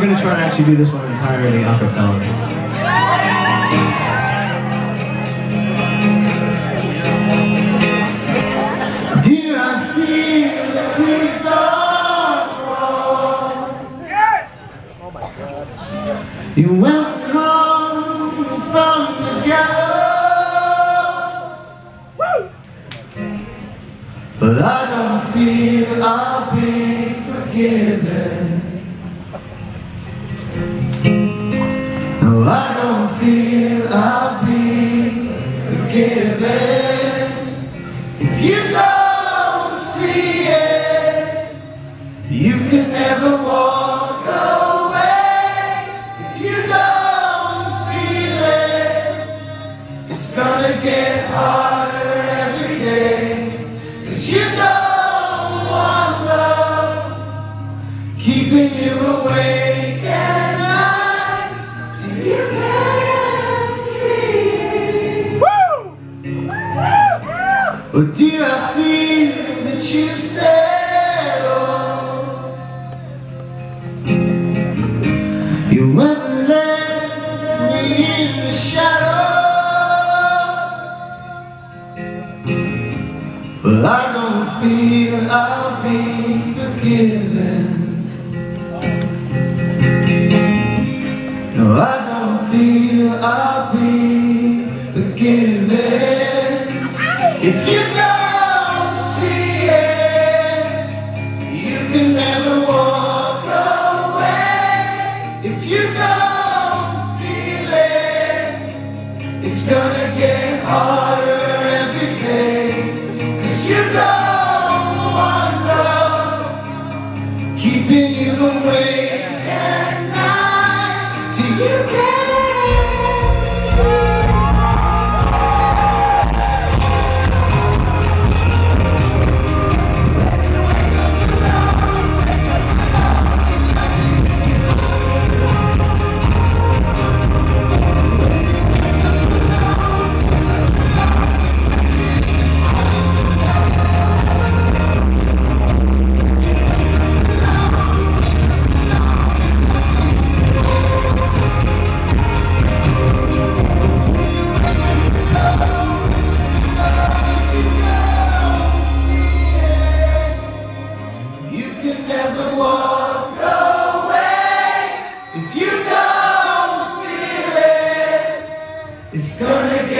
try to actually do this one entirely a cappella. You went home from the gallows. But I don't feel I'll be forgiven. Feel I'll be forgiven. If you don't see it, you can never walk away. If you don't feel it, it's gonna get harder Oh dear, I feel that you've settled. You went and left me in the shadow. But I don't feel I'll be forgiven. No, I don't feel I'll be forgiven. If you don't see it, you can never walk away. If you don't feel it, it's gonna get harder every day. Cause you don't want love keeping you awake at night till you can't It's gonna get